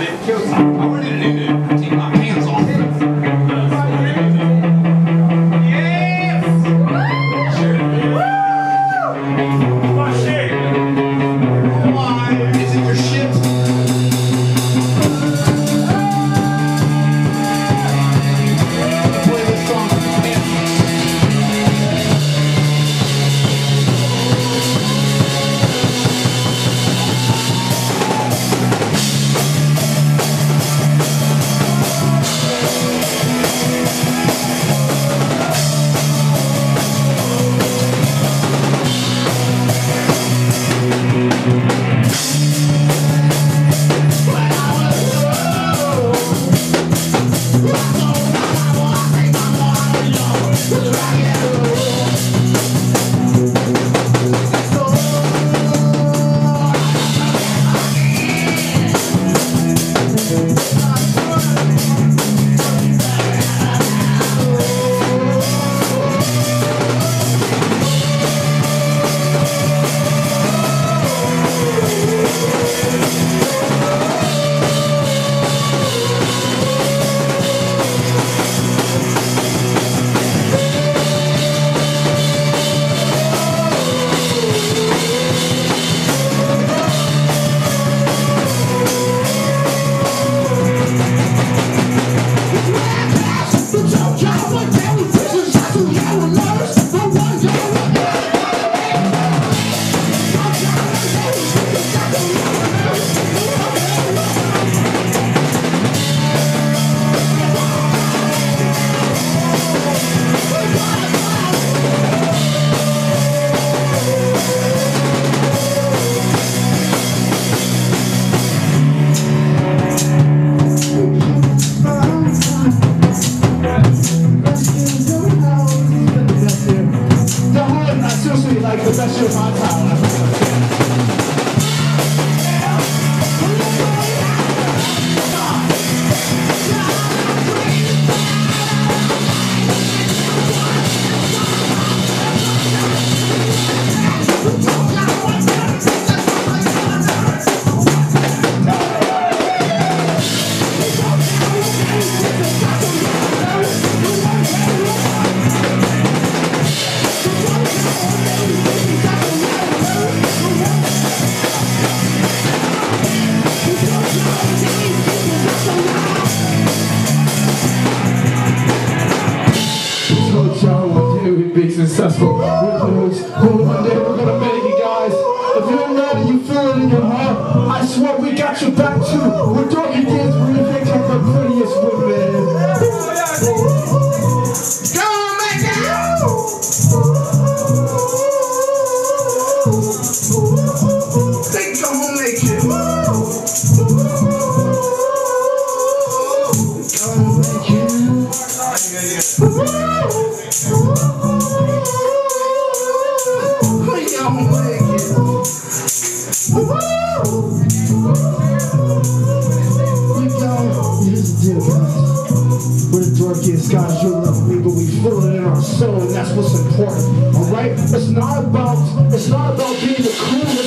didn't kill someone. I wanted to do that. The successful. But one day we're gonna make it, guys. If you're mad and you feel it in your heart, I swear we got your back too. We're talking kids, we're gonna pick up the prettiest women. Go make it! Gonna make make. I'm wicked. Woo! You go. We're the dorkiest guys you love me, but we feel it in our soul, and that's what's important. Alright? It's not about it's not about being the coolest.